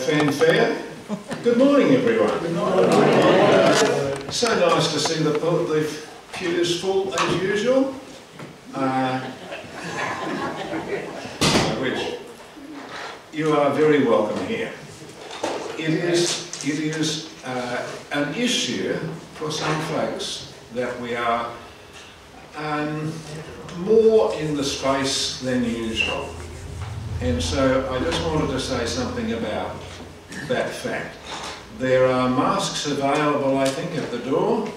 fanfare. Good morning, everyone. Good morning. So nice to see the, the pews full as usual. Uh, wish. You are very welcome here. It is, it is uh, an issue for some folks that we are um, more in the space than usual. And so I just wanted to say something about that fact. There are masks available, I think, at the door.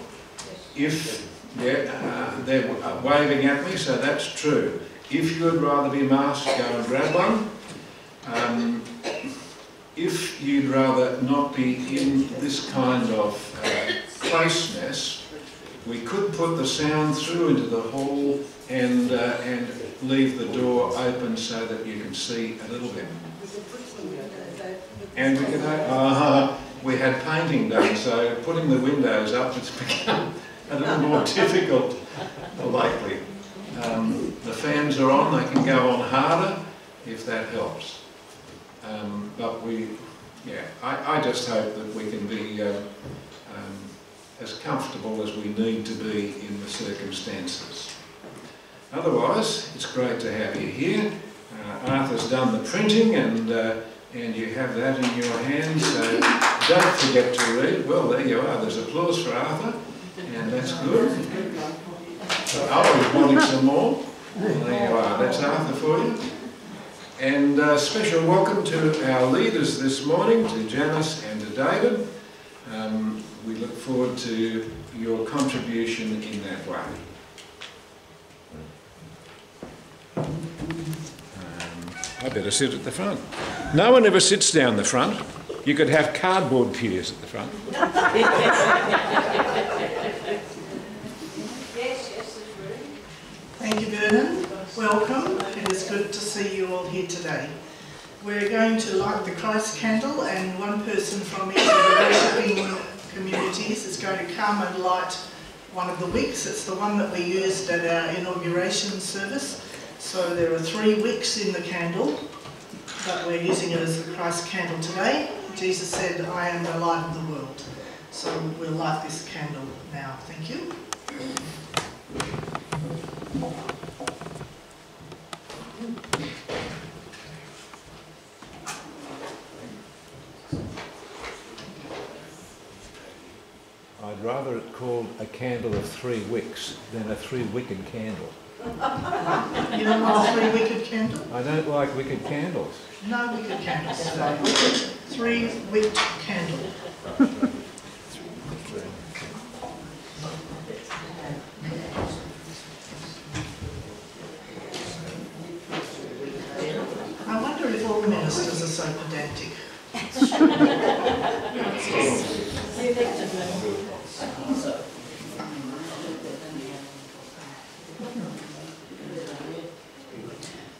If they're, uh, they're waving at me, so that's true. If you would rather be masked, go and grab one. Um, if you'd rather not be in this kind of uh, closeness, we could put the sound through into the hall and, uh, and leave the door open so that you can see a little bit. And we could, uh, we had painting done, so putting the windows up has become a little more difficult lately. Um, the fans are on, they can go on harder if that helps. Um, but we, yeah, I, I, just hope that we can be uh, um, as comfortable as we need to be in the circumstances. Otherwise, it's great to have you here. Uh, Arthur's done the printing and uh, and you have that in your hands, so don't forget to read. Well, there you are. There's applause for Arthur, and that's good. Oh, he's wanting some more. There you are. That's Arthur for you. And uh, special welcome to our leaders this morning, to Janice and to David. Um, we look forward to your contribution in that way. I better sit at the front. No one ever sits down the front. You could have cardboard pews at the front. Thank you, Vernon. Welcome. It is good to see you all here today. We're going to light the Christ candle and one person from each of the worshipping communities is going to come and light one of the wicks. It's the one that we used at our inauguration service. So there are three wicks in the candle, but we're using it as the Christ candle today. Jesus said, I am the light of the world. So we'll light this candle now. Thank you. I'd rather it called a candle of three wicks than a three-wicked candle. You don't want three-wicked candle? I don't like wicked candles. No wicked candles today. Three-wicked candle. I wonder if all ministers are so pedantic.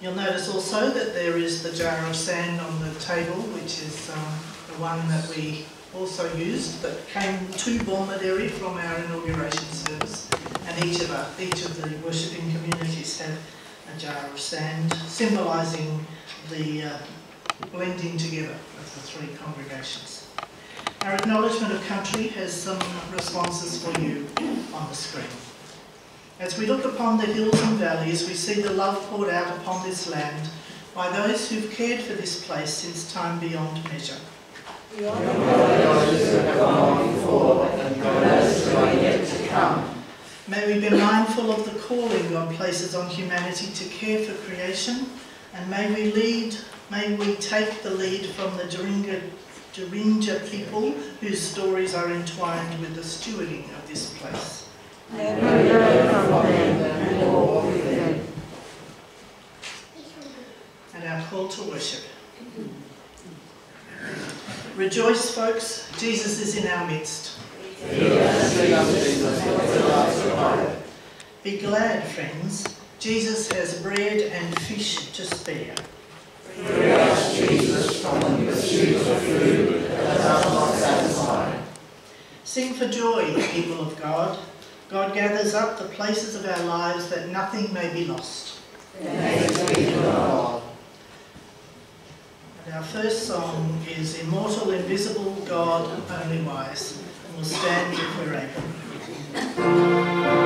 You'll notice also that there is the jar of sand on the table, which is um, the one that we also used, that came to Bomaderry from our inauguration service. And each of, our, each of the worshipping communities had a jar of sand, symbolising the uh, blending together of the three congregations. Our acknowledgement of country has some responses for you on the screen. As we look upon the hills and valleys, we see the love poured out upon this land by those who've cared for this place since time beyond measure. Your have gone before, and are yet to come. May we be mindful of the calling God places on humanity to care for creation, and may we lead, may we take the lead from the Duringa, Duringa people whose stories are entwined with the stewarding of this place. And our call to worship. Rejoice, folks, Jesus is in our midst. Be glad, friends, Jesus has bread and fish to spare. praise jesus from the seas of food Sing for joy, people of God. God gathers up the places of our lives that nothing may be lost. And And our first song is Immortal, Invisible, God, Only Wise. And we'll stand if we're able.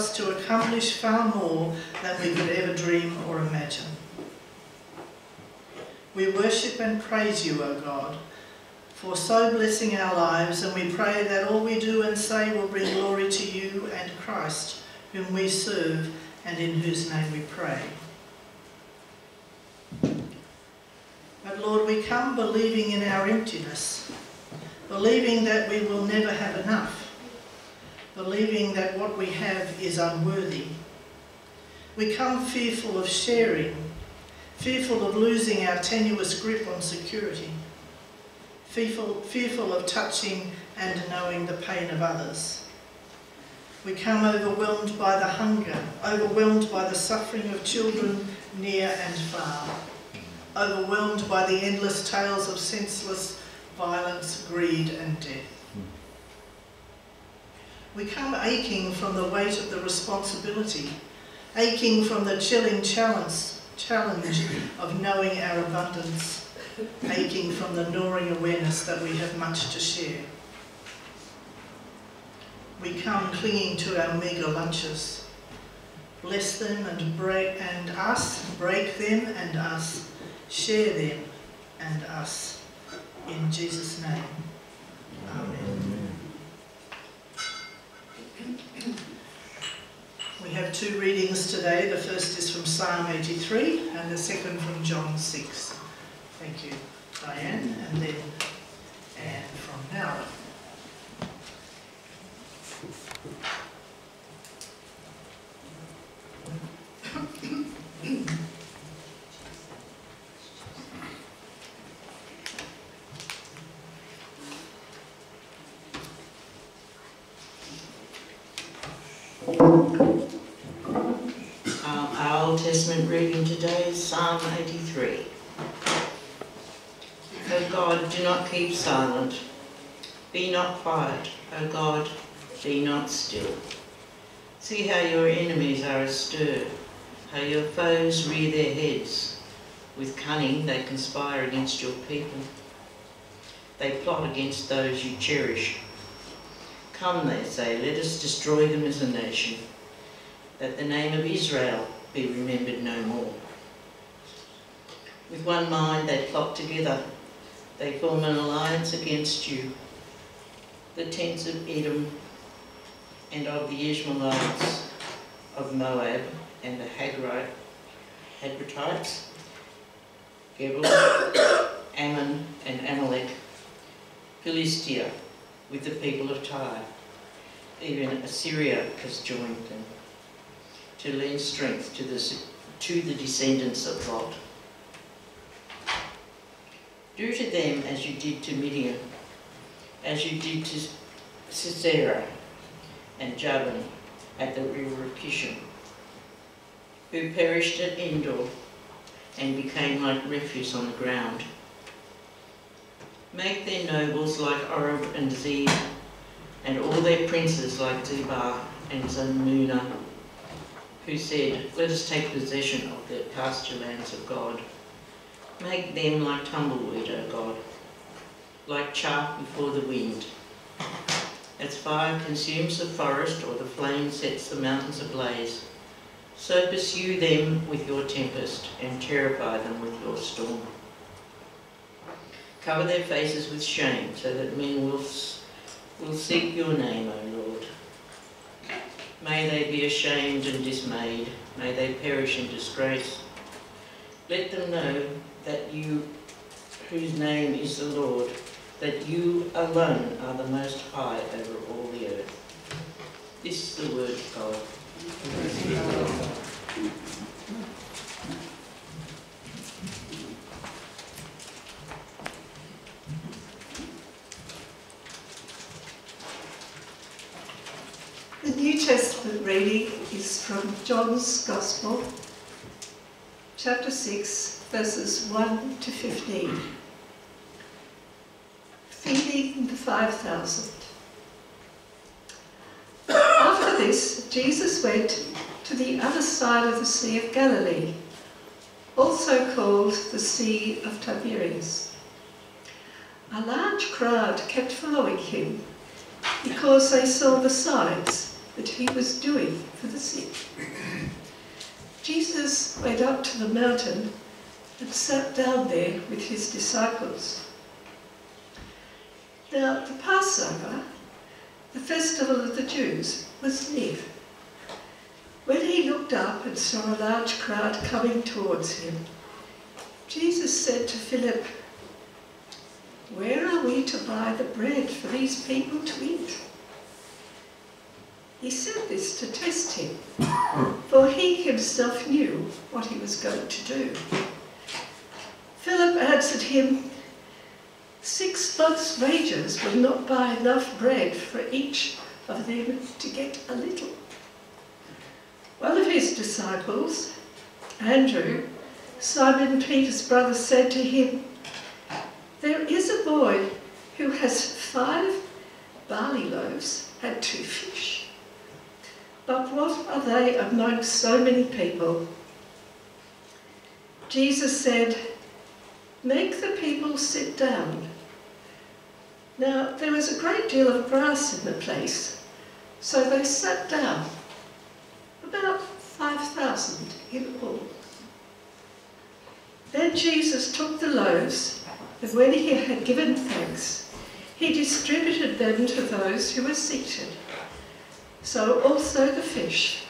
Us to accomplish far more than we could ever dream or imagine. We worship and praise you, O God, for so blessing our lives, and we pray that all we do and say will bring glory to you and Christ, whom we serve and in whose name we pray. But Lord, we come believing in our emptiness, believing that we will never have enough, believing that what we have is unworthy. We come fearful of sharing, fearful of losing our tenuous grip on security, fearful, fearful of touching and knowing the pain of others. We come overwhelmed by the hunger, overwhelmed by the suffering of children near and far, overwhelmed by the endless tales of senseless violence, greed and death. We come aching from the weight of the responsibility, aching from the chilling challenge, challenge of knowing our abundance, aching from the gnawing awareness that we have much to share. We come clinging to our meagre lunches. Bless them and break and us, break them and us, share them, and us. In Jesus' name. Amen. We have two readings today. The first is from Psalm 83 and the second from John 6. Thank you, Diane, and then Anne from Nowra. Our Old Testament reading today is Psalm 83. O God, do not keep silent. Be not quiet. O God, be not still. See how your enemies are astir, how your foes rear their heads. With cunning they conspire against your people. They plot against those you cherish. Come, they say, let us destroy them as a nation that the name of Israel be remembered no more. With one mind they plot together, they form an alliance against you. The tents of Edom and of the Ishmaelites of Moab and the Hagrite, Hagratites, Gebel, Ammon and Amalek, Philistia with the people of Tyre. Even Assyria has joined them to lend strength to the, to the descendants of Lot. Do to them as you did to Midian, as you did to Sisera and Jabin at the river of Kishon, who perished at Endor and became like refuse on the ground. Make their nobles like Oreb and Zeeb, and all their princes like Zebah and Zalmunna who said, Let us take possession of the pasture lands of God. Make them like tumbleweed, O God, like chaff before the wind. As fire consumes the forest or the flame sets the mountains ablaze, so pursue them with your tempest and terrify them with your storm. Cover their faces with shame so that men will, will seek your name, O Lord. May they be ashamed and dismayed. May they perish in disgrace. Let them know that you, whose name is the Lord, that you alone are the most high over all the earth. This is the word of God. The New Testament reading is from John's Gospel, chapter 6, verses 1 to 15. Feeding the 5,000. After this, Jesus went to the other side of the Sea of Galilee, also called the Sea of Tiberias. A large crowd kept following him because they saw the signs that he was doing for the sick. Jesus went up to the mountain and sat down there with his disciples. Now, the Passover, the festival of the Jews, was near. When he looked up and saw a large crowd coming towards him, Jesus said to Philip, Where are we to buy the bread for these people to eat? He said this to test him, for he himself knew what he was going to do. Philip answered him, Six months' wages will not buy enough bread for each of them to get a little. One of his disciples, Andrew, Simon Peter's brother, said to him, There is a boy who has five barley loaves and two fish. But what are they amongst so many people? Jesus said, Make the people sit down. Now, there was a great deal of grass in the place, so they sat down, about 5,000 in all. Then Jesus took the loaves And when he had given thanks, he distributed them to those who were seated. So also the fish,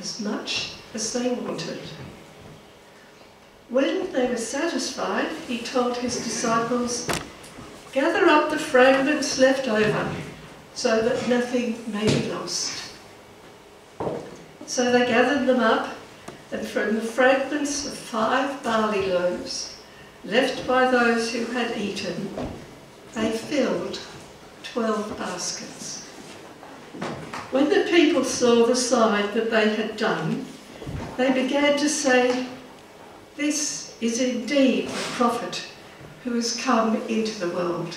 as much as they wanted. When they were satisfied, he told his disciples, Gather up the fragments left over, so that nothing may be lost. So they gathered them up, and from the fragments of five barley loaves, left by those who had eaten, they filled twelve baskets. When the people saw the sign that they had done, they began to say, This is indeed the prophet who has come into the world.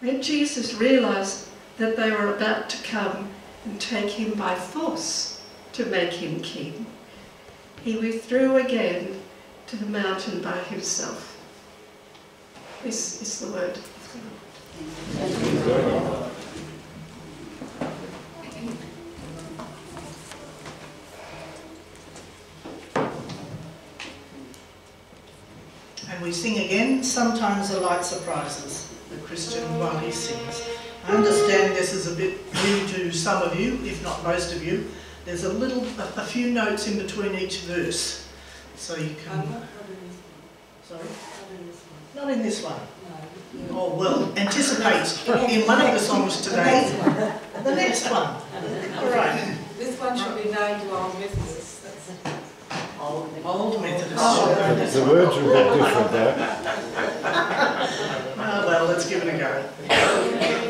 When Jesus realised that they were about to come and take him by force to make him king, he withdrew again to the mountain by himself. This is the word of the Lord. We sing again, sometimes the light surprises the Christian while he sings. I understand this is a bit new to some of you, if not most of you. There's a little, a, few notes in between each verse, so you can. Sorry, not in this one. Oh well, anticipate in one of the songs today. The next one. All right. This one should be known to our Methodists. That's Old, old Methodist. The the words are a bit different there. Ah, well, let's give it a go.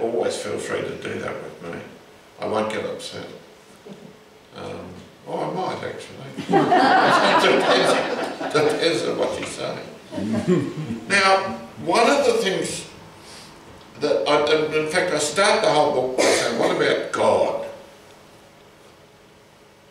Always feel free to do that with me. I won't get upset. Um, oh, I might actually. depends, depends on what you say. now, one of the things that I, in fact I start the whole book by saying, what about God?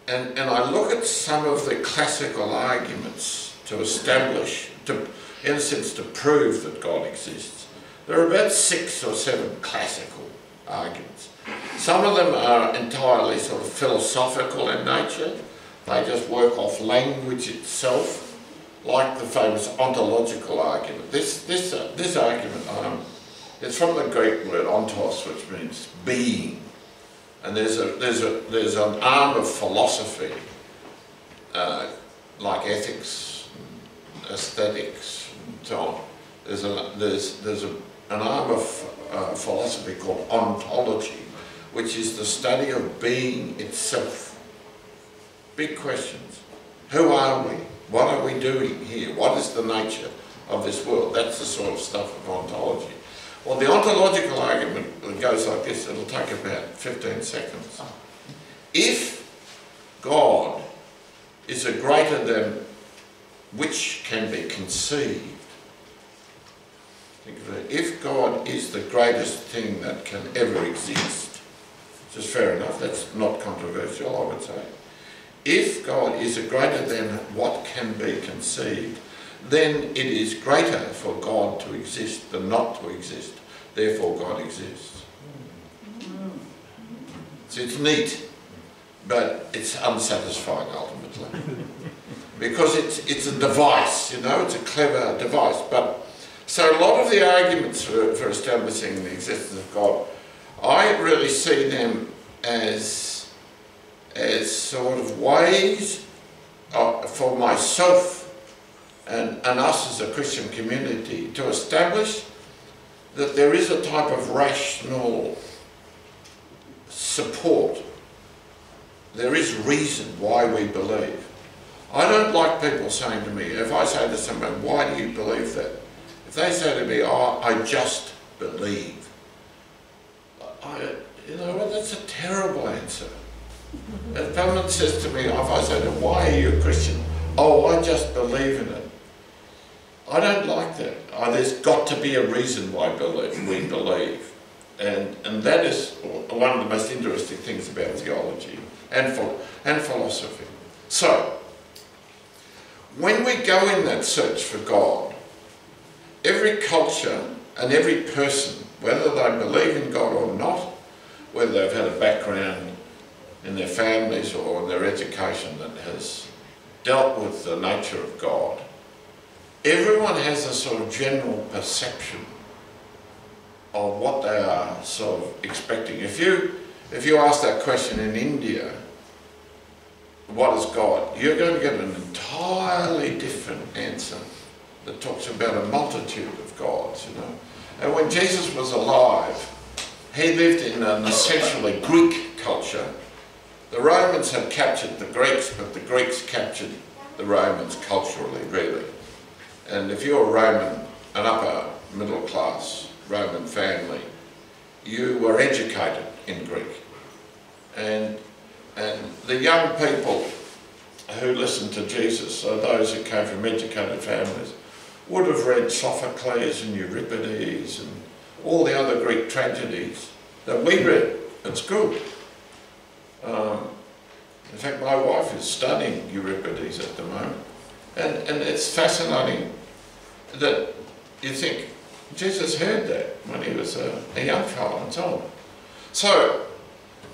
And, and I look at some of the classical arguments to establish, to, in a sense to prove that God exists. There are about six or seven classical arguments. Some of them are entirely sort of philosophical in nature. They just work off language itself, like the famous ontological argument. This, this, uh, this argument um, it's from the Greek word ontos, which means being. And there's, a, there's, a, there's an arm of philosophy, uh, like ethics, aesthetics, and so on. There's, a, there's, there's a, an arm of uh, philosophy called ontology, which is the study of being itself. Big questions. Who are we? What are we doing here? What is the nature of this world? That's the sort of stuff of ontology. Well, the ontological argument goes like this, it'll take about 15 seconds. If God is a greater than which can be conceived, if God is the greatest thing that can ever exist, which is fair enough, that's not controversial, I would say. If God is greater than what can be conceived, then it is greater for God to exist than not to exist. Therefore God exists. So it's neat, but it's unsatisfying ultimately. because it's, it's a device, you know, it's a clever device. But So a lot of the arguments for, for establishing the existence of God, I really see them as, as sort of ways of, for myself and, and us as a Christian community to establish that there is a type of rational support. There is reason why we believe. I don't like people saying to me, if I say to someone, why do you believe that? If they say to me, oh, I just believe. I, you know what, that's a terrible answer. If someone says to me, if I say to them, why are you a Christian? Oh, I just believe in it. I don't like that. Oh, there's got to be a reason why believe, we believe. And, and that is one of the most interesting things about theology and, and philosophy. So, when we go in that search for God, every culture and every person, whether they believe in God or not, whether they've had a background in their families or in their education that has dealt with the nature of God, everyone has a sort of general perception of what they are sort of expecting. If you, if you ask that question in India, what is God, you're going to get an entirely different answer that talks about a multitude of gods, you know. And when Jesus was alive, he lived in an essentially Greek culture. The Romans had captured the Greeks, but the Greeks captured the Romans culturally, really. And if you're a Roman, an upper middle class Roman family, you were educated in Greek. And, and the young people who listened to Jesus, so those who came from educated families, would have read Sophocles and Euripides and all the other Greek tragedies that we read at school. Um, in fact, my wife is studying Euripides at the moment. And, and it's fascinating that you think Jesus heard that when he was a, a young child and so on. So,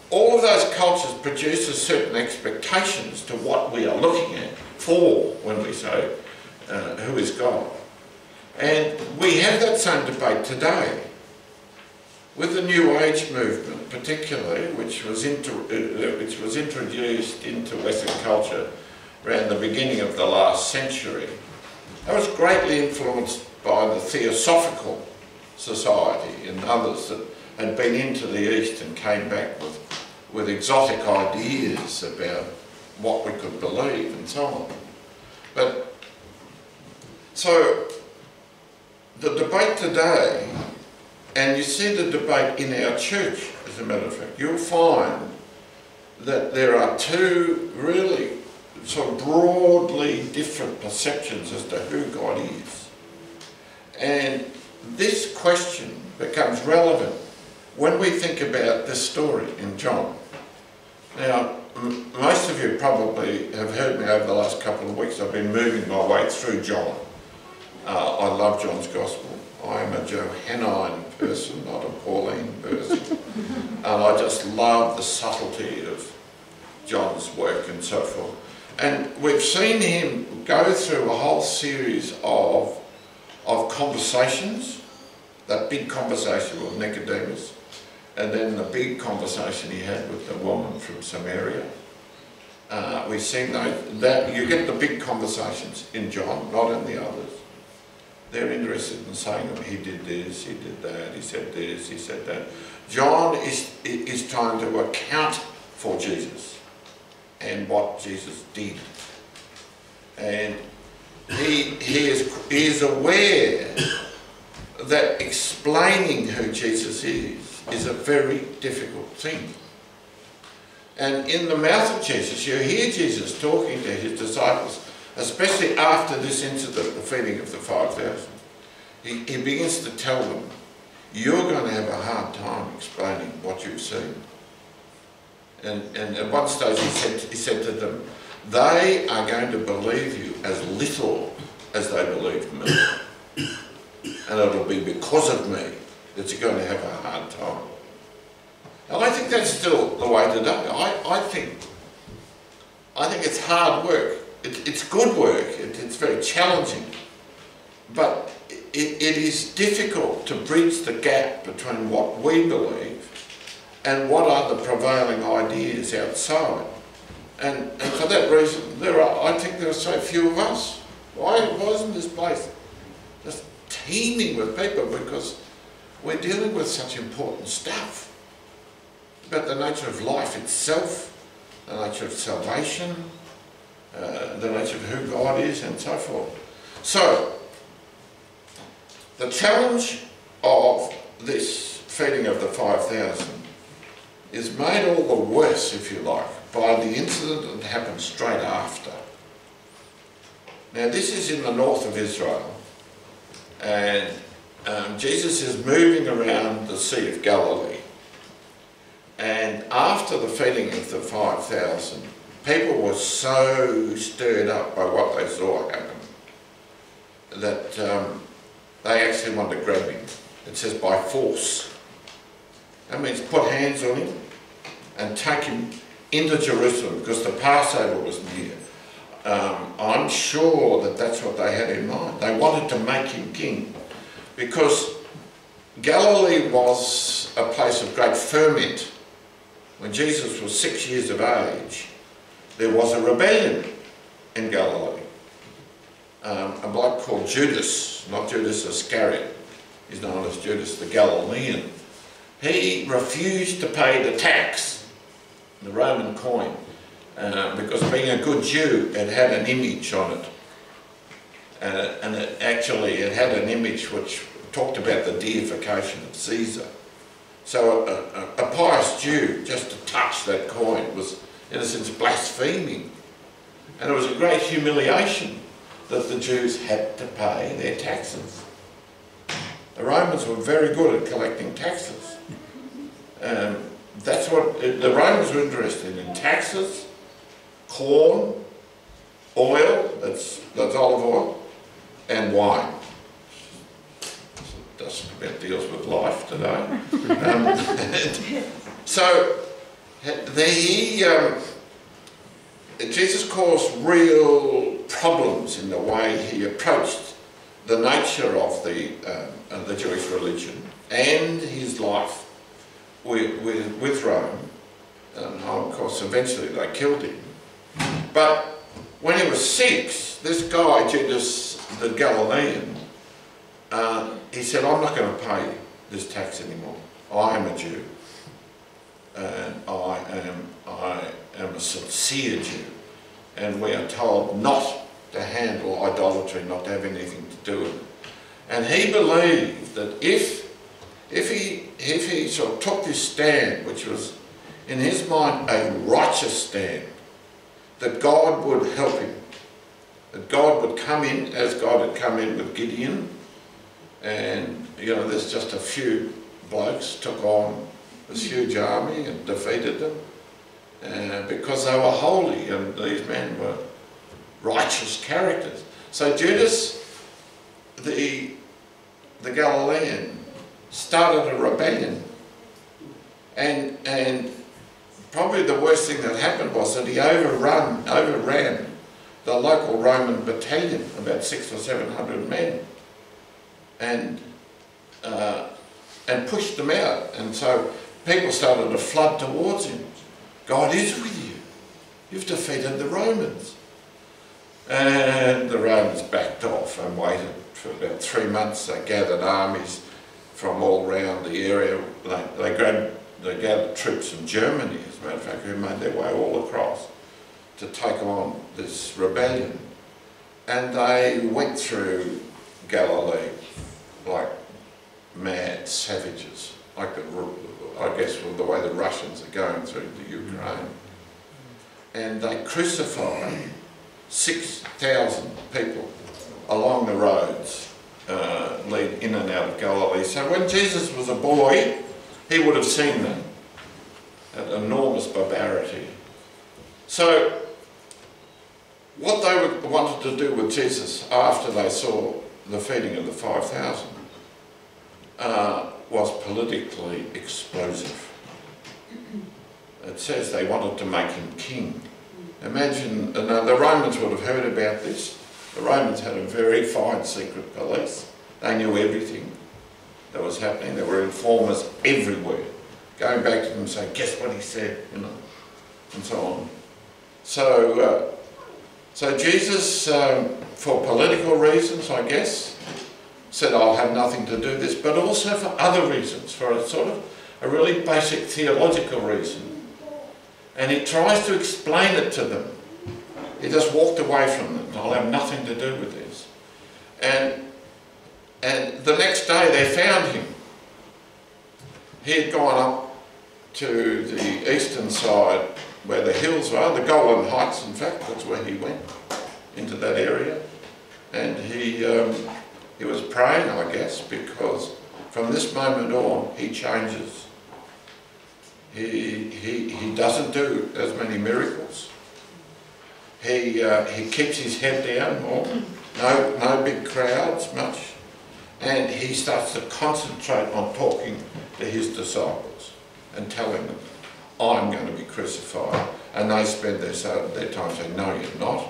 all of those cultures produces certain expectations to what we are looking at for when we say, uh, who is God? And we have that same debate today with the New Age movement, particularly, which was, uh, which was introduced into Western culture around the beginning of the last century. That was greatly influenced by the Theosophical Society and others that had been into the East and came back with, with exotic ideas about what we could believe and so on. But, so, the debate today, and you see the debate in our church, as a matter of fact, you'll find that there are two really sort of broadly different perceptions as to who God is. And this question becomes relevant when we think about this story in John. Now, most of you probably have heard me over the last couple of weeks. I've been moving my way through John. Uh, I love John's Gospel. I am a Johannine person, not a Pauline person. and I just love the subtlety of John's work and so forth. And we've seen him go through a whole series of, of conversations, that big conversation with Nicodemus, and then the big conversation he had with the woman from Samaria. Uh, we've seen that, that you get the big conversations in John, not in the others. They're interested in saying he did this, he did that, he said this, he said that. John is, is trying to account for Jesus and what Jesus did. And he, he, is, he is aware that explaining who Jesus is is a very difficult thing. And in the mouth of Jesus, you hear Jesus talking to his disciples, especially after this incident, the feeding of the 5,000. He, he begins to tell them, you're going to have a hard time explaining what you've seen. And, and at one stage he said, he said to them, they are going to believe you as little as they believed me. and it'll be because of me that you're going to have a hard time. And I think that's still the way today. I, I think I think it's hard work. It, it's good work. It, it's very challenging. But it, it is difficult to bridge the gap between what we believe and what are the prevailing ideas outside. And, and for that reason, there are, I think there are so few of us. Why wasn't this place just teeming with people? Because we're dealing with such important stuff about the nature of life itself, the nature of salvation, uh, the nature of who God is, and so forth. So, the challenge of this feeding of the 5,000 is made all the worse, if you like, by the incident that happened straight after. Now, this is in the north of Israel, and um, Jesus is moving around the Sea of Galilee. And after the feeding of the 5,000, people were so stirred up by what they saw happen that um, they actually wanted to grab him. It says by force. That means put hands on him and take him into Jerusalem because the Passover was near. Um, I'm sure that that's what they had in mind. They wanted to make him king because Galilee was a place of great ferment. When Jesus was six years of age, there was a rebellion in Galilee. Um, a bloke called Judas, not Judas Iscariot, he's known as Judas the Galilean. He refused to pay the tax, the Roman coin, uh, because being a good Jew, it had an image on it. And it, and it actually, it had an image which talked about the deification of Caesar. So a, a, a pious Jew, just to touch that coin was, in a sense, blaspheming. And it was a great humiliation that the Jews had to pay their taxes. The Romans were very good at collecting taxes. Um, that's what the Romans were interested in taxes, corn, oil, that's, that's olive oil, and wine. Just about deals with life today. Um, so, the, um, Jesus caused real problems in the way he approached the nature of the, uh, the Jewish religion and his life with, with, with Rome. And of course, eventually they killed him. But when he was six, this guy, Judas the Galilean, uh, he said, I'm not going to pay this tax anymore. I am a Jew. And I am, I am a sincere Jew. And we are told not to handle idolatry, not to have anything to do with it. And he believed that if, if, he, if he sort of took this stand, which was in his mind a righteous stand, that God would help him. That God would come in as God had come in with Gideon. And, you know, there's just a few blokes took on this huge army and defeated them. Uh, because they were holy and these men were righteous characters. So Judas, the, the Galilean, started a rebellion. And, and probably the worst thing that happened was that he overrun, overran the local Roman battalion, about six or seven hundred men, and, uh, and pushed them out. And so people started to flood towards him. God is with you. You've defeated the Romans. And the Romans backed off and waited for about three months. They gathered armies from all around the area. They, they, grabbed, they gathered troops from Germany, as a matter of fact, who made their way all across to take on this rebellion. And they went through Galilee like mad savages, like the, I guess with the way the Russians are going through the Ukraine. And they crucify 6,000 people along the roads uh, lead in and out of Galilee. So when Jesus was a boy, he would have seen them. That enormous barbarity. So what they wanted to do with Jesus after they saw the feeding of the 5,000 uh, was politically explosive. It says they wanted to make him king. Imagine, uh, the Romans would have heard about this. The Romans had a very fine secret police. They knew everything that was happening. There were informers everywhere, going back to them saying, guess what he said, you know, and so on. So, uh, so Jesus, um, for political reasons, I guess, said, I'll have nothing to do with this, but also for other reasons, for a sort of a really basic theological reason. And he tries to explain it to them. He just walked away from them. I'll have nothing to do with this. And, and the next day they found him. He had gone up to the eastern side where the hills are, the Golan Heights in fact, that's where he went, into that area. And he, um, he was praying, I guess, because from this moment on, he changes he, he, he doesn't do as many miracles. He, uh, he keeps his head down more, no, no big crowds much, and he starts to concentrate on talking to his disciples and telling them, I'm going to be crucified. And they spend their, their time saying, no, you're not.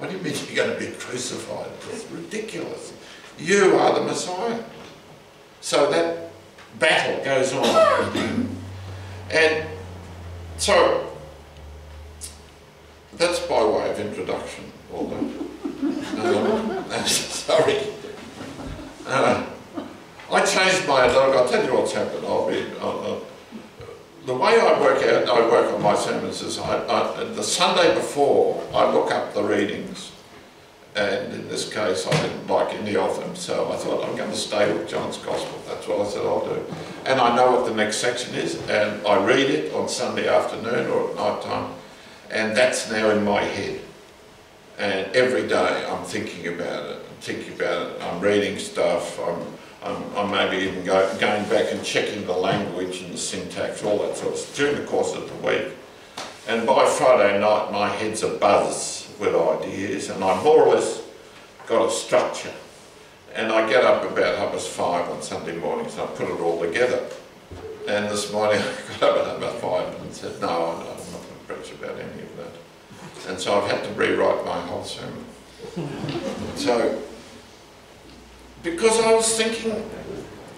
What do you mean you're going to be crucified? It's ridiculous. You are the Messiah. So that battle goes on. And so, that's by way of introduction, all. Um, sorry. Uh, I changed my look. I'll tell you what's happened. I'll be. I'll, I'll, the way I work out, I work on my sermons is I, I, the Sunday before I look up the readings, and in this case I didn't like any of them, so I thought I'm going to stay with John's Gospel. That's what I said I'll do, and I know what the next section is, and I read it on Sunday afternoon or at night time, and that's now in my head. And every day I'm thinking about it, I'm thinking about it, I'm reading stuff, I'm Um, I'm, I'm maybe even go, going back and checking the language and the syntax, all that sort of stuff, during the course of the week. And by Friday night, my head's abuzz with ideas, and I've more or less got a structure. And I get up about half past five on Sunday mornings and I put it all together. And this morning I got up at half past five and said, no, I'm not going to preach about any of that. And so I've had to rewrite my whole sermon. So because I was thinking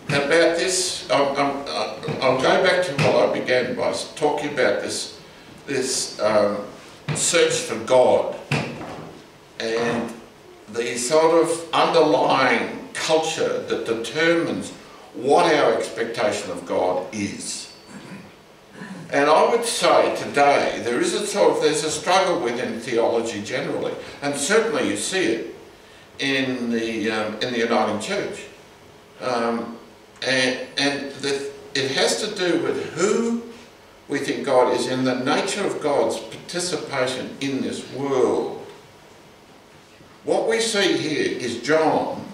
about this, I'll, I'll, I'll, go back to what I began by talking about this, this um, search for God and the sort of underlying culture that determines what our expectation of God is. And I would say today there is a sort of there's a struggle within theology generally, and certainly you see it in the um, in the Uniting Church, um, and and the, it has to do with who we think God is in the nature of God's participation in this world. What we see here is John,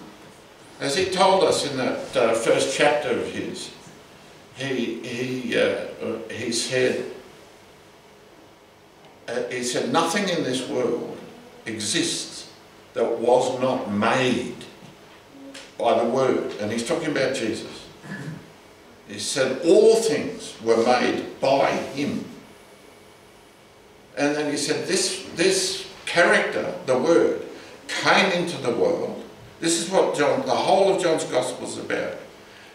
as he told us in that uh, first chapter of his. He he uh, he said. Uh, he said, nothing in this world exists that was not made by the Word. And he's talking about Jesus. He said all things were made by him. And then he said this, this character, the Word, came into the world. This is what John, the whole of John's Gospel is about.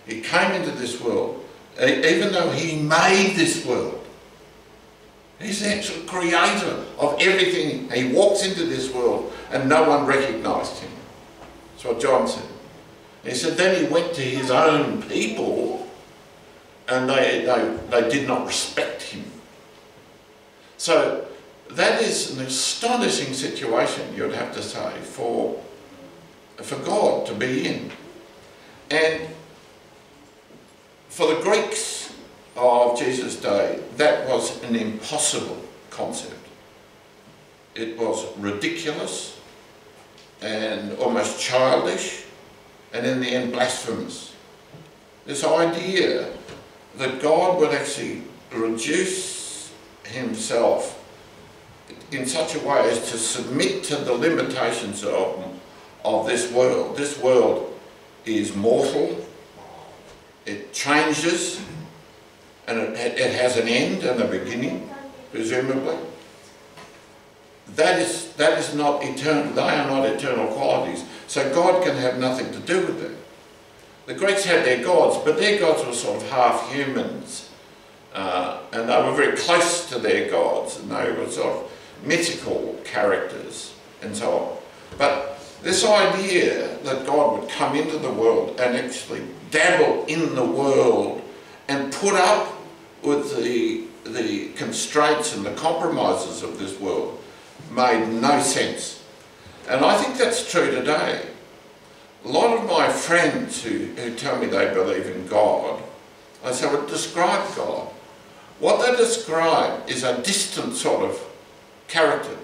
He came into this world, even though he made this world. He's the actual creator of everything. He walks into this world and no one recognised him. That's what John said. He said then he went to his own people and they, they, they did not respect him. So that is an astonishing situation, you'd have to say, for, for God to be in. And for the Greeks, of Jesus' day, that was an impossible concept. It was ridiculous and almost childish and in the end blasphemous. This idea that God would actually reduce himself in such a way as to submit to the limitations of, of this world. This world is mortal, it changes, and it, it has an end and a beginning, presumably. That is, that is not eternal. They are not eternal qualities. So God can have nothing to do with them. The Greeks had their gods, but their gods were sort of half humans. Uh, and they were very close to their gods, and they were sort of mythical characters and so on. But this idea that God would come into the world and actually dabble in the world and put up with the, the constraints and the compromises of this world made no sense. And I think that's true today. A lot of my friends who, who tell me they believe in God, I say, well, describe God. What they describe is a distant sort of character.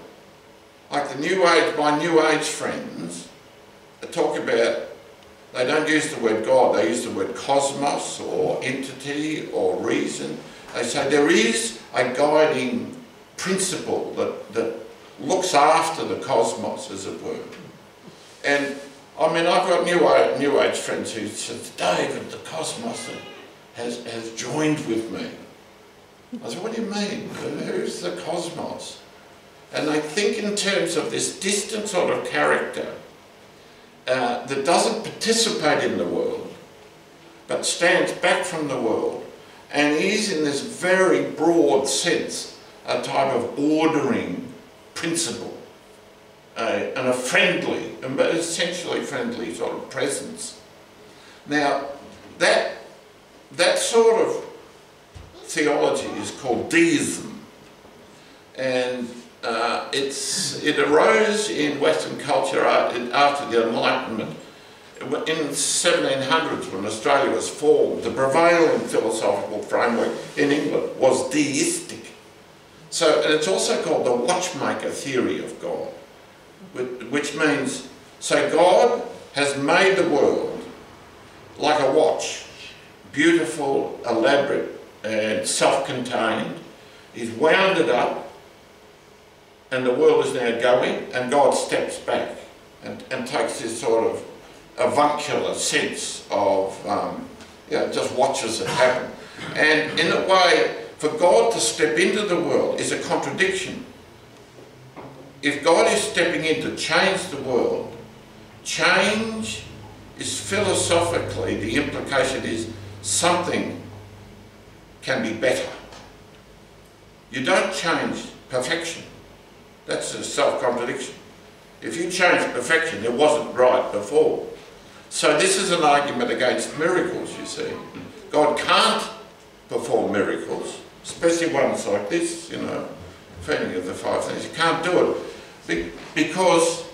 Like the New Age, my New Age friends talk about they don't use the word God, they use the word cosmos or entity or reason. They say there is a guiding principle that, that looks after the cosmos, as it were. And I mean, I've got New Age, New Age friends who say, David, the cosmos has, has joined with me. I said, what do you mean? Who's the cosmos? And they think in terms of this distant sort of character uh, that doesn't participate in the world, but stands back from the world, and is in this very broad sense a type of ordering principle a, and a friendly, essentially friendly sort of presence. Now, that, that sort of theology is called deism. And uh, it's, it arose in Western culture after the Enlightenment. In 1700s, when Australia was formed, the prevailing philosophical framework in England was deistic. So, and it's also called the watchmaker theory of God, which means, so God has made the world like a watch, beautiful, elaborate, and self-contained. He's wound it up and the world is now going and God steps back and, and takes this sort of avuncular sense of, um, you know, just watches it happen. And in a way, for God to step into the world is a contradiction. If God is stepping in to change the world, change is philosophically, the implication is something can be better. You don't change perfection. That's a self-contradiction. If you change perfection, it wasn't right before. So this is an argument against miracles, you see. God can't perform miracles, especially ones like this, you know, feeding of the five things. You can't do it because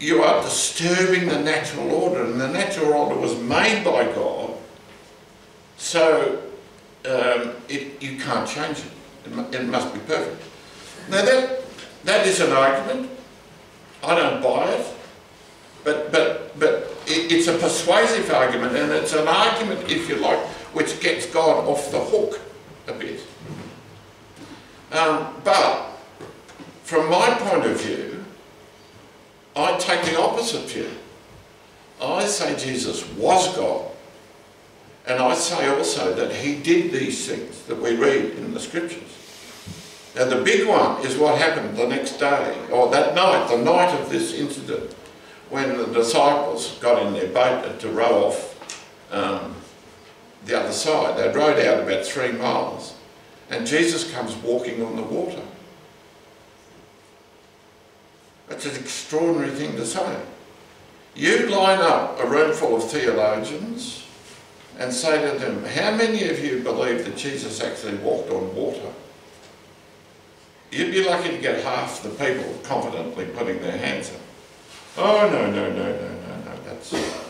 you are disturbing the natural order, and the natural order was made by God, so um, it, you can't change it. It, it must be perfect. Now that that is an argument. I don't buy it. But, but, but it, it's a persuasive argument and it's an argument, if you like, which gets God off the hook a bit. Um, but from my point of view, I take the opposite view. I say Jesus was God. And I say also that he did these things that we read in the scriptures. Now the big one is what happened the next day, or that night, the night of this incident, when the disciples got in their boat to row off um, the other side. They rowed out about three miles, and Jesus comes walking on the water. That's an extraordinary thing to say. You line up a room full of theologians and say to them, how many of you believe that Jesus actually walked on water? You'd be lucky to get half the people confidently putting their hands up. Oh, no, no, no, no, no, no, that's... Uh,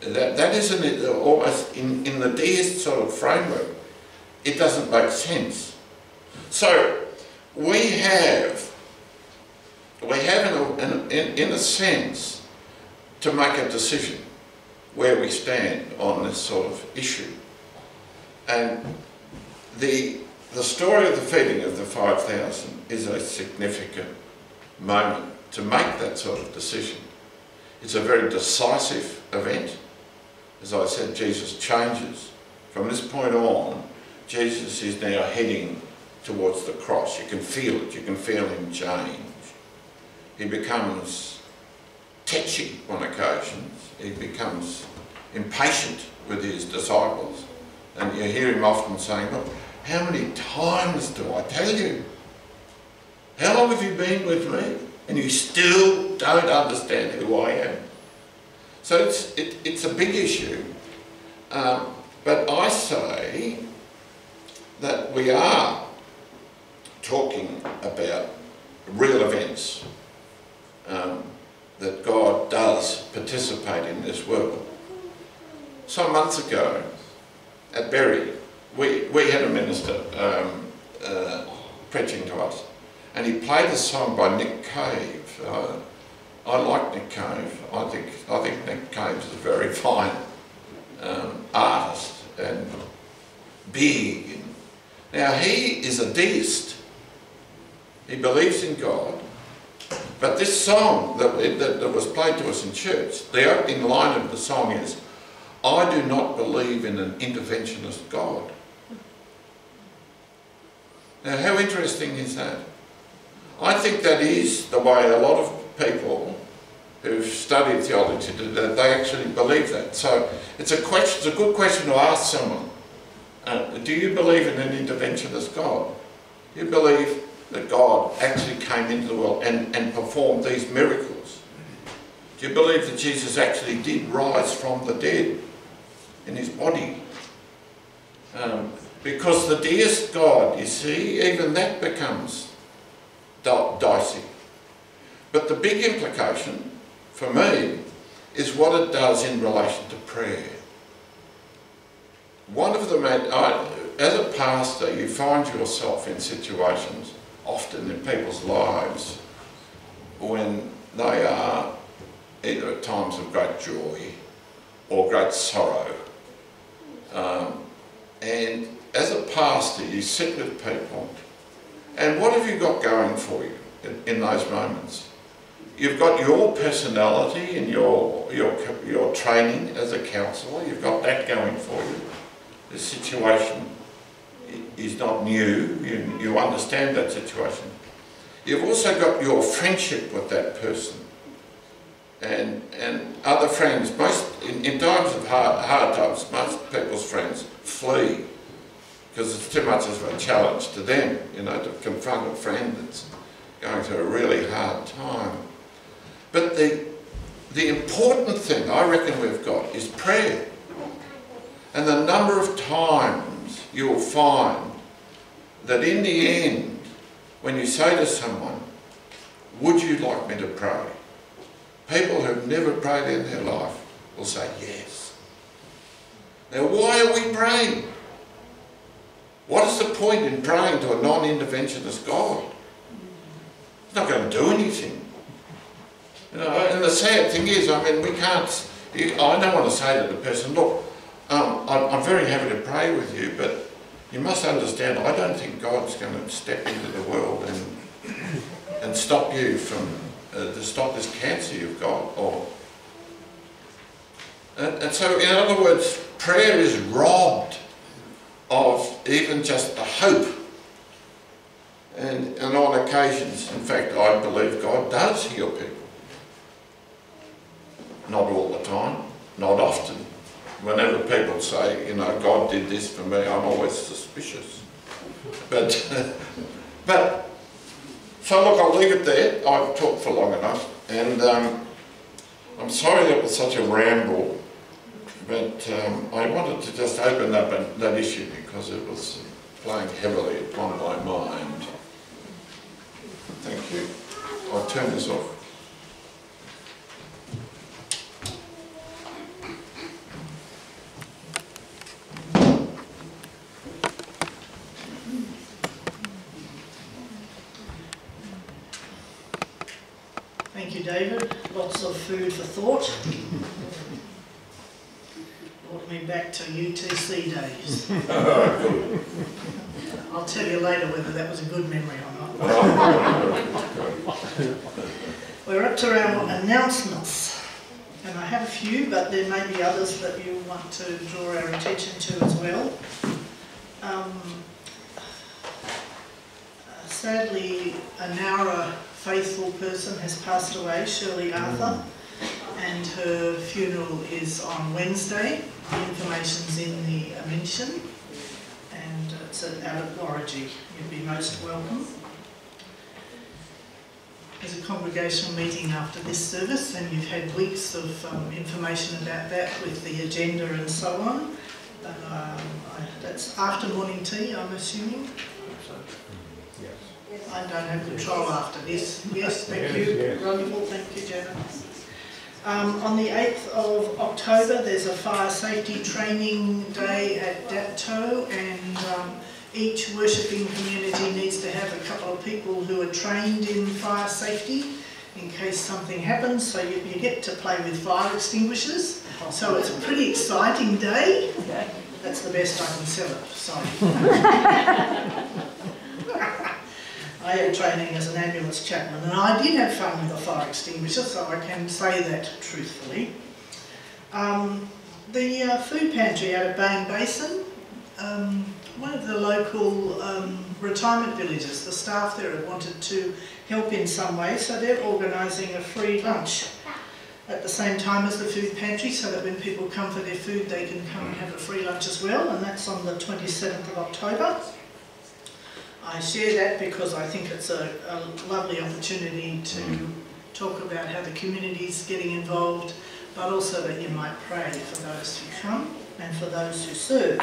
that, that isn't almost in, in the deist sort of framework. It doesn't make sense. So, we have, we have in a, in, in a sense to make a decision where we stand on this sort of issue. And the the story of the feeding of the 5,000 is a significant moment to make that sort of decision. It's a very decisive event. As I said, Jesus changes. From this point on, Jesus is now heading towards the cross. You can feel it. You can feel him change. He becomes tetchy on occasions. He becomes impatient with his disciples. And you hear him often saying, look, how many times do I tell you? How long have you been with me? And you still don't understand who I am. So it's, it, it's a big issue. Um, but I say that we are talking about real events, um, that God does participate in this world. Some months ago at Berry, we, we had a minister um, uh, preaching to us and he played a song by Nick Cave. Uh, I like Nick Cave. I think, I think Nick Cave is a very fine um, artist and big. Now he is a deist. He believes in God. But this song that, that, that was played to us in church, the opening line of the song is, I do not believe in an interventionist God. Now, how interesting is that? I think that is the way a lot of people who've studied theology, that they actually believe that. So it's a question, it's a good question to ask someone. Uh, do you believe in an interventionist God? Do You believe that God actually came into the world and, and performed these miracles? Do you believe that Jesus actually did rise from the dead in his body? Um, because the deist God, you see, even that becomes di- dicey. But the big implication for me is what it does in relation to prayer. One of the as a pastor, you find yourself in situations, often in people's lives, when they are either at times of great joy or great sorrow. Um, and as a pastor, you sit with people, and what have you got going for you in, in those moments? You've got your personality and your, your, your training as a counsellor, you've got that going for you. The situation is not new, you, you understand that situation. You've also got your friendship with that person and, and other friends. Most, in, in times of hard, hard times, most people's friends flee because it's too much of a challenge to them, you know, to confront a friend that's going through a really hard time. But the, the important thing I reckon we've got is prayer. And the number of times you'll find that in the end, when you say to someone, would you like me to pray? People who've never prayed in their life will say yes. Now why are we praying? What is the point in praying to a non-interventionist God? It's not going to do anything. You know, and the sad thing is, I mean, we can't, I don't want to say to the person, look, um, I'm, I'm very happy to pray with you, but you must understand, I don't think God's going to step into the world and, and stop you from, uh, to stop this cancer you've got. Or, and, and so, in other words, prayer is robbed of even just the hope. And, and on occasions, in fact, I believe God does heal people. Not all the time, not often. Whenever people say, you know, God did this for me, I'm always suspicious. But, but, so look, I'll leave it there. I've talked for long enough. And um, I'm sorry that was such a ramble, but um, I wanted to just open up that issue because it was playing heavily upon my mind. Thank you. I'll turn this off. Thank you, David. Lots of food for thought. Back to UTC days. I'll tell you later whether that was a good memory or not. We're up to our announcements. And I have a few, but there may be others that you want to draw our attention to as well. Um, sadly, a Nowra faithful person has passed away, Shirley Arthur, and her funeral is on Wednesday. The information's in the mention, and it's at- out at Worrigee. You'd be most welcome. There's a congregational meeting after this service, and you've had weeks of um, information about that with the agenda and so on. Um, I- That's after morning tea, I'm assuming? I don't have control after this. Yes, thank you. Yes, yes. Wonderful, thank you, Janet. Um, on the 8th of October, there's a fire safety training day at Dapto and um, each worshipping community needs to have a couple of people who are trained in fire safety in case something happens, so you, you get to play with fire extinguishers. So it's a pretty exciting day. That's the best I can sell it, sorry. I had training as an ambulance chaplain and I did have fun with a fire extinguisher, so I can say that truthfully. Um, the uh, food pantry out of Bay & Basin, um, one of the local um, retirement villages, the staff there had wanted to help in some way, so they're organising a free lunch at the same time as the food pantry, so that when people come for their food, they can come and have a free lunch as well, and that's on the 27th of October. I share that because I think it's a, a lovely opportunity to talk about how the community is getting involved, but also that you might pray for those who come and for those who serve.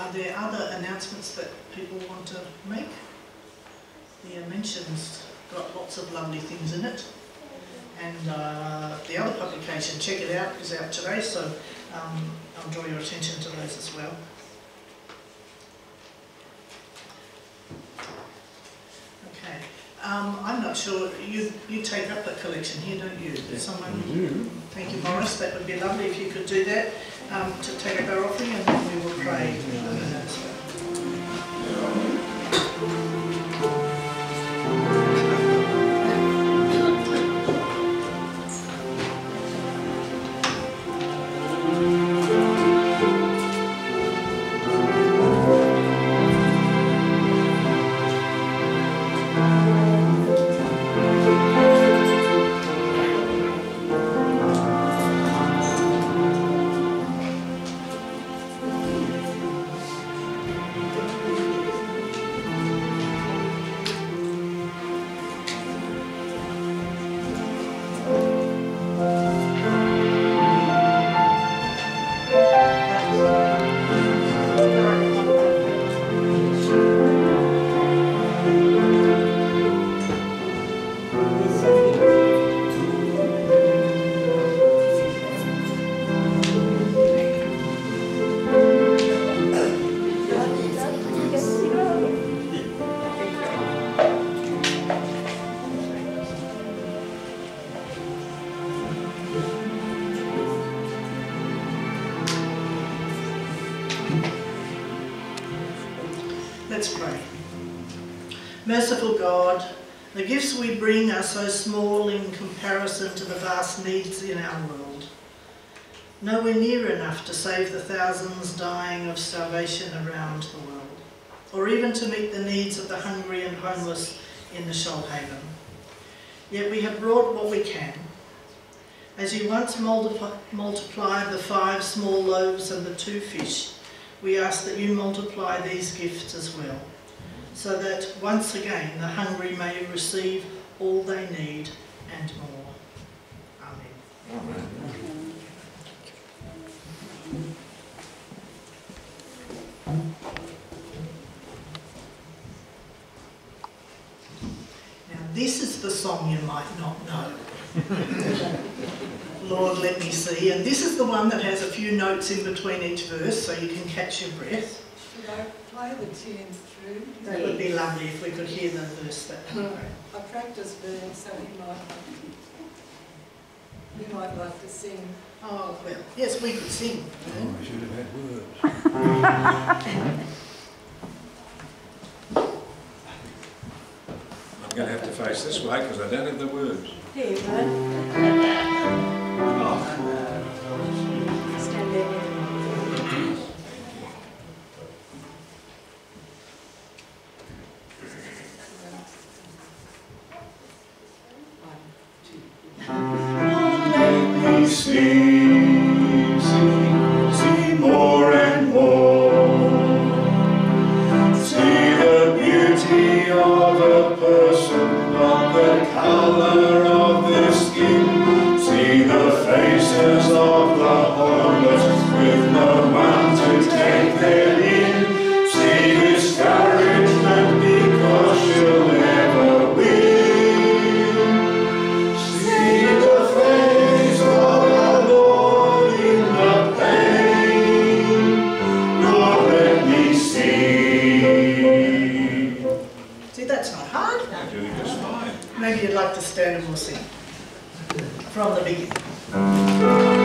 Are there other announcements that people want to make? The mentions got lots of lovely things in it. And uh, the other publication, check it out, is out today, so um, I'll draw your attention to those as well. Okay, um, I'm not sure, you, you take up the collection here, don't you? Someone, thank you Morris, that would be lovely if you could do that, um, to take up our offering and then we will pray. over that so small in comparison to the vast needs in our world. Nowhere near enough to save the thousands dying of starvation around the world, or even to meet the needs of the hungry and homeless in the Shoalhaven. Yet we have brought what we can. As you once multipli- multiplied the five small loaves and the two fish, we ask that you multiply these gifts as well, so that once again the hungry may receive all they need and more. Amen. Now this is the song you might not know. Lord, let me see. And this is the one that has a few notes in between each verse so you can catch your breath. Should I play the tunes through? That would be lovely if we could hear them verse. That would be great. I practice Bern, so you might, you might like to sing. Oh, well, yes, we could sing. Oh, I should have had words. I'm going to have to face this way because I don't have the words. Here you go. Stand Maybe you'd like to stand and we'll sing from the beginning.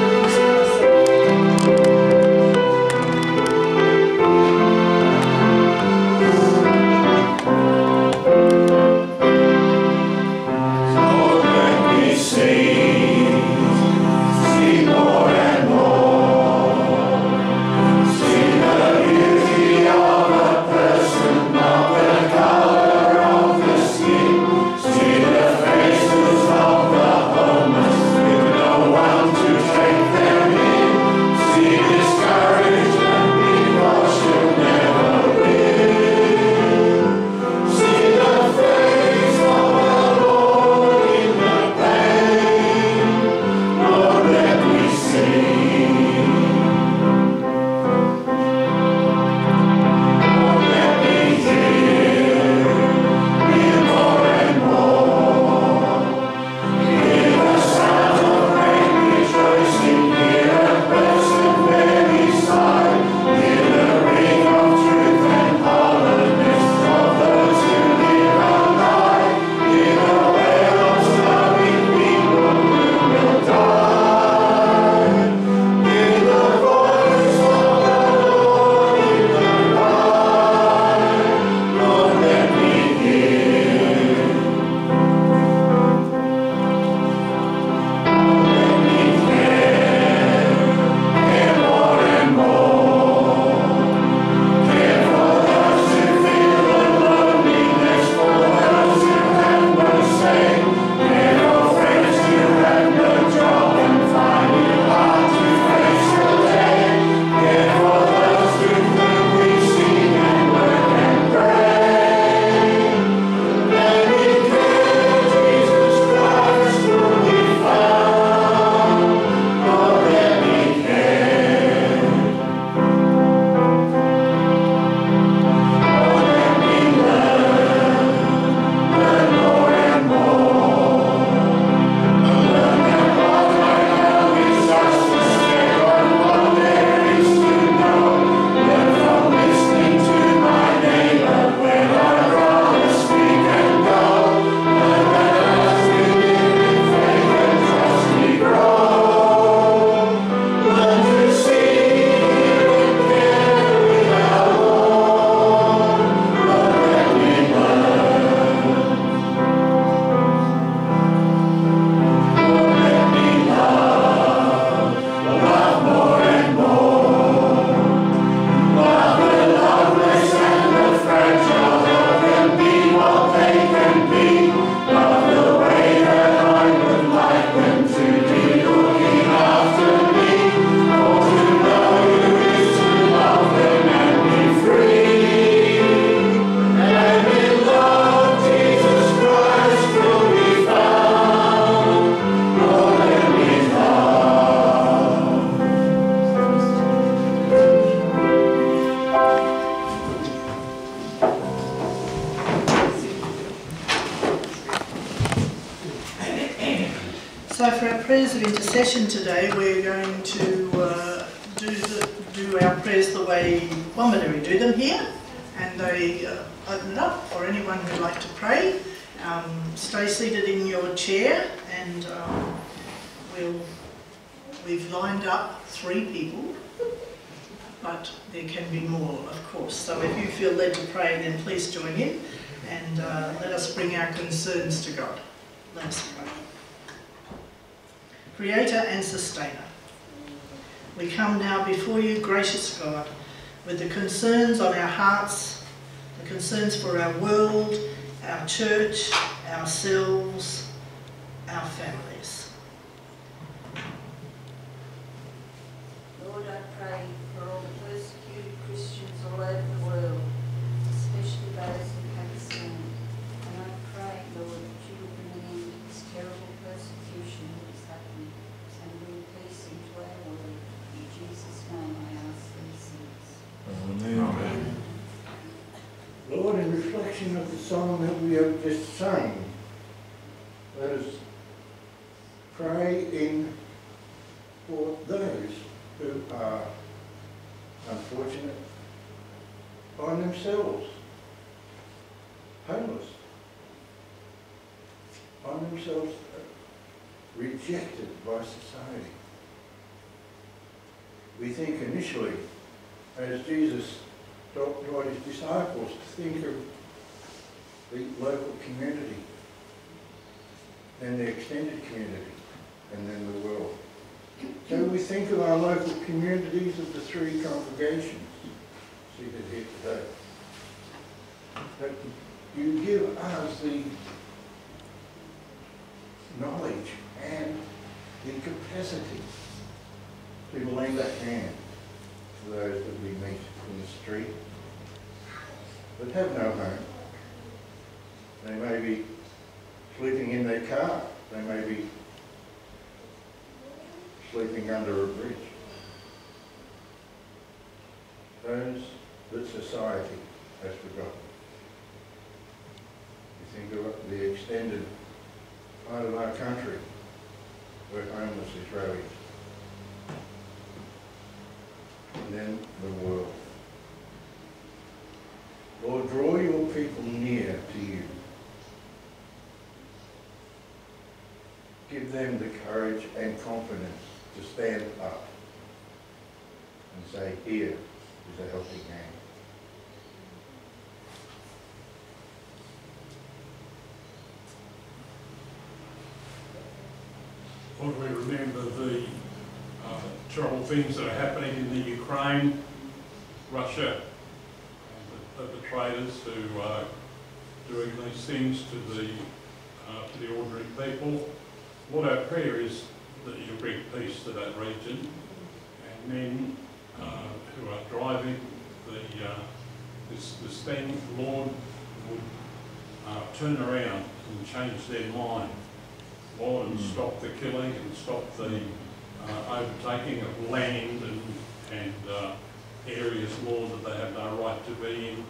Pray for all the persecuted Christians all over the world, especially those in Pakistan. And I pray, Lord, that you will bring an end to this terrible persecution that is happening and bring peace into our world. In Jesus' name I ask these things. Amen. Lord, in reflection of the song that we have just sung, let us pray in for those who are unfortunate, find themselves homeless, find themselves by society. We think initially, as Jesus taught his disciples to think of the local community, then the extended community, and then the world. So we think of our local communities of the three congregations seated here today. That you give us the knowledge and the capacity lend hand to those that we meet in the street that have no home. They may be sleeping in their car. They may be sleeping under a bridge. Those that society has forgotten. You think of the extended part of our country where homeless is ravaged. And then the world. Lord, draw your people near to you. Give them the courage and confidence to stand up and say, here is a helping hand. Lord, we remember the uh, terrible things that are happening in the Ukraine, Russia, the perpetrators who are doing these things to the, uh, to the ordinary people. What our prayer is that you bring peace to that region. And men uh, who are driving the, uh, this, this thing, Lord, would uh, turn around and change their mind. Lord, and stop the killing and stop the uh, overtaking of land and, and uh, areas, Lord, that they have no right to be in.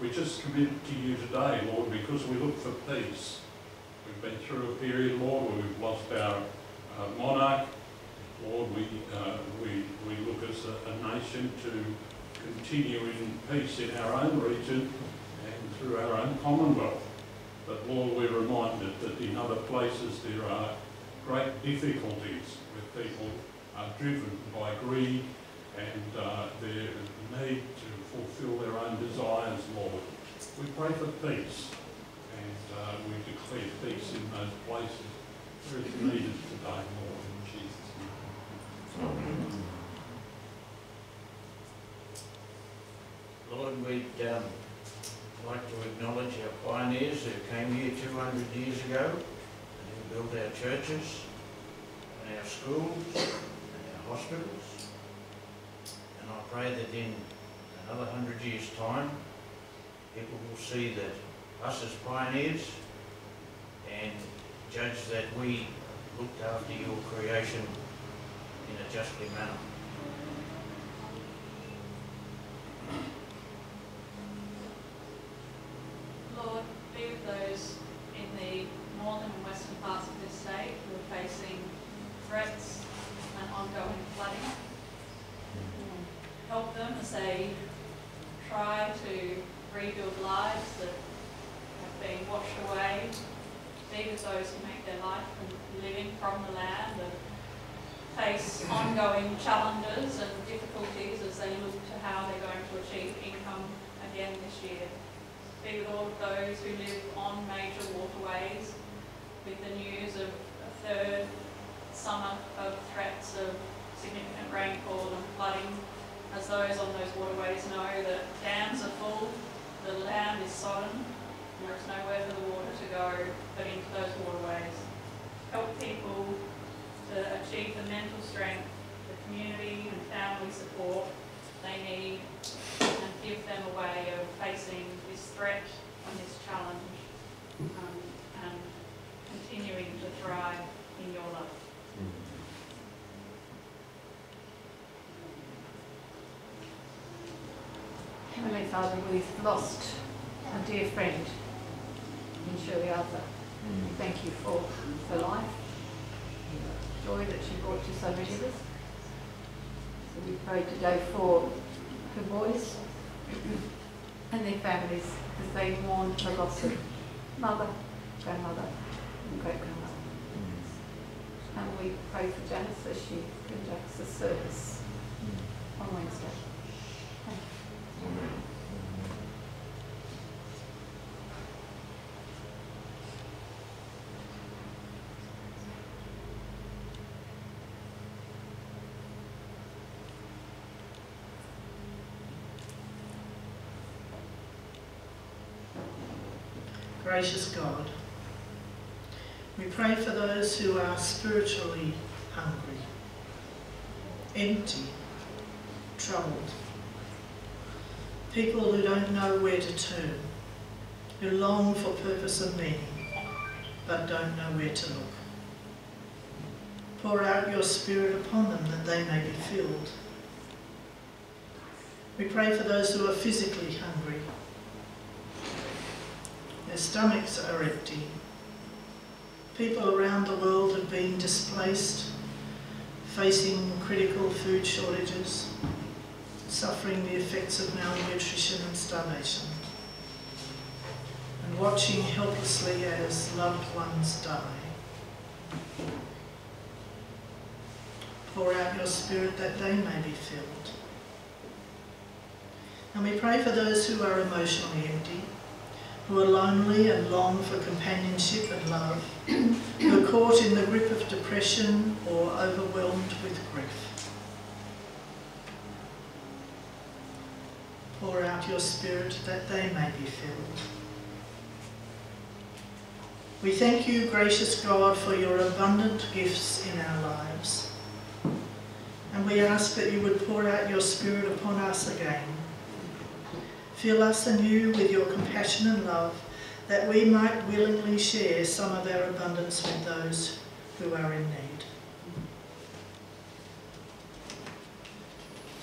We just commit to you today, Lord, because we look for peace. We've been through a period, Lord, where we've lost our uh, monarch. Lord, we, uh, we, we look as a, a nation to continue in peace in our own region and through our own commonwealth. But Lord, we're reminded that in other places there are great difficulties where people are driven by greed and uh, their need to fulfil their own desires, Lord. We pray for peace and uh, we declare peace in those places where it's needed today, Lord, in Jesus' name. Lord, we'd um, like to acknowledge our pioneers who came here 200 years ago and who built our churches and our schools and our hospitals. And pray that in another hundred years' time, people will see that us as pioneers and judge that we looked after your creation in a justly manner. Lord, be with those in the northern and western parts of this state who are facing threats them as they try to rebuild lives that have been washed away. Be with those who make their life from living from the land and face ongoing challenges and difficulties as they look to how they're going to achieve income again this year. Be with all of those who live on major waterways with the news of a third summer of threats of significant rainfall and flooding, as those on those waterways know that dams are full, the land is sodden, there is nowhere for the water to go but into those waterways. Help people to achieve the mental strength, the community and family support they need, and give them a way of facing this threat and this challenge, um, and continuing to thrive in your love. Heavenly Father, we've lost a dear friend in Shirley Arthur. We thank you for her life, the joy that she brought to so many of us. So we pray today for her boys and their families as they mourn the loss of mother, grandmother and great grandmother. Mm. And we pray for Janice as she conducts the service mm. on Wednesday. Gracious God, we pray for those who are spiritually hungry, empty, troubled, people who don't know where to turn, who long for purpose and meaning, but don't know where to look. Pour out your Spirit upon them that they may be filled. We pray for those who are physically hungry, their stomachs are empty. People around the world have been displaced, facing critical food shortages, suffering the effects of malnutrition and starvation, and watching helplessly as loved ones die. Pour out your Spirit that they may be filled. And we pray for those who are emotionally empty, who are lonely and long for companionship and love, who are caught in the grip of depression or overwhelmed with grief. Pour out your Spirit that they may be filled. We thank you, gracious God, for your abundant gifts in our lives. And we ask that you would pour out your Spirit upon us again Fill us anew with your compassion and love, that we might willingly share some of our abundance with those who are in need.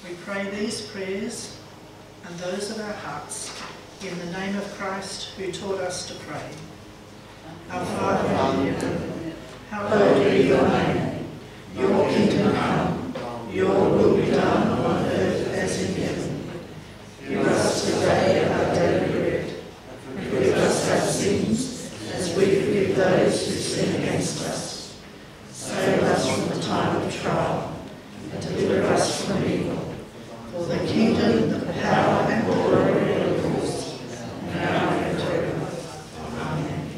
We pray these prayers and those of our hearts in the name of Christ who taught us to pray. Our Father in heaven, hallowed be your name. Your kingdom come, your will be done on earth as in heaven. Give us today our daily bread. Forgive us our sins as we forgive those who sin against us. Save us from the time of trial and deliver us from evil. For the kingdom, the power and the glory are yours, now and forever. Amen.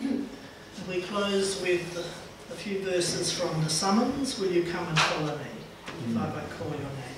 And we close with a few verses from the summons. Will you come and follow me if I hmm. might call your name?